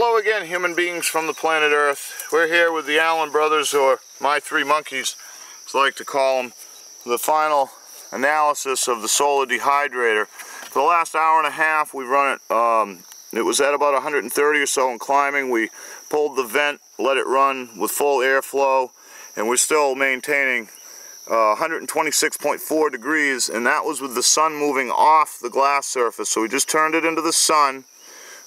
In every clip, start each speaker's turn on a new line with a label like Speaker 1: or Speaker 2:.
Speaker 1: Hello again, human beings from the planet Earth. We're here with the Allan brothers, or my three monkeys, as I like to call them, the final analysis of the solar dehydrator. For the last hour and a half, we've run it, um, it was at about 130 or so in climbing. We pulled the vent, let it run with full airflow, and we're still maintaining uh, 126.4 degrees, and that was with the sun moving off the glass surface. So we just turned it into the sun.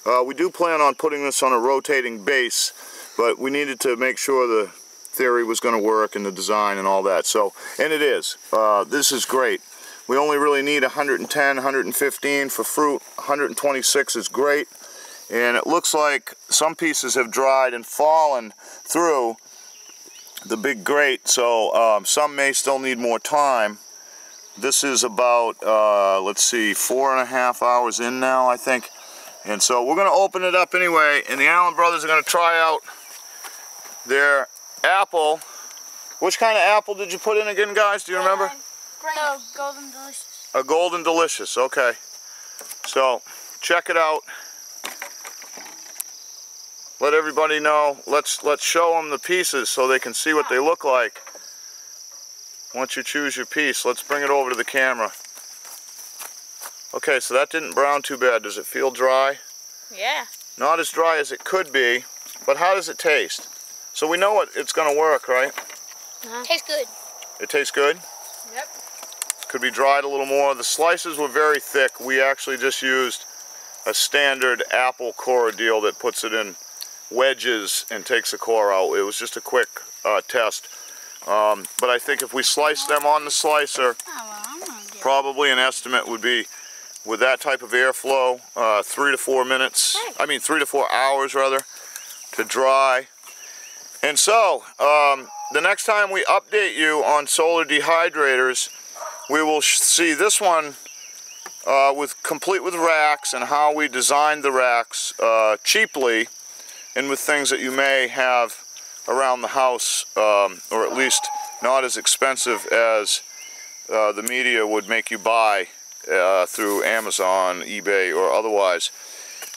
Speaker 1: Uh, we do plan on putting this on a rotating base, but we needed to make sure the theory was going to work and the design and all that. So, and it is. Uh, this is great. We only really need 110, 115 for fruit. 126 is great. And it looks like some pieces have dried and fallen through the big grate, so um, some may still need more time. This is about, uh, let's see, four and a half hours in now, I think. And so we're going to open it up anyway, and the Allan brothers are going to try out their apple. Which kind of apple did you put in again, guys? Do you remember?
Speaker 2: No, golden delicious.
Speaker 1: A golden delicious, okay. So, check it out. Let everybody know. Let's let's show them the pieces so they can see what they look like. Once you choose your piece, let's bring it over to the camera. Okay, so that didn't brown too bad. Does it feel dry?
Speaker 2: Yeah.
Speaker 1: Not as dry as it could be, but how does it taste? So we know it, it's going to work, right?
Speaker 2: Uh-huh. Tastes good.
Speaker 1: It tastes good?
Speaker 2: Yep.
Speaker 1: Could be dried a little more. The slices were very thick. We actually just used a standard apple core deal that puts it in wedges and takes the core out. It was just a quick uh, test. Um, but I think if we slice them on the slicer, probably an estimate would be with that type of airflow, uh, three to four minutes, I mean three to four hours rather, to dry. And so, um, the next time we update you on solar dehydrators, we will see this one uh, with complete with racks and how we designed the racks uh, cheaply and with things that you may have around the house, um, or at least not as expensive as uh, the media would make you buy uh, through Amazon, eBay, or otherwise.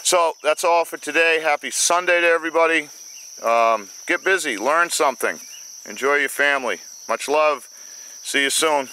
Speaker 1: So that's all for today. Happy Sunday to everybody. Um, get busy, learn something, enjoy your family. Much love. See you soon.